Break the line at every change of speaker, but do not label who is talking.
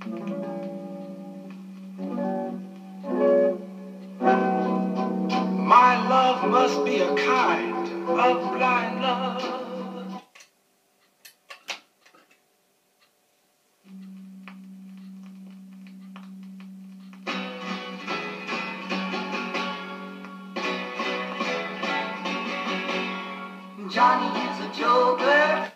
My love must be a kind of blind love. Johnny is a joker.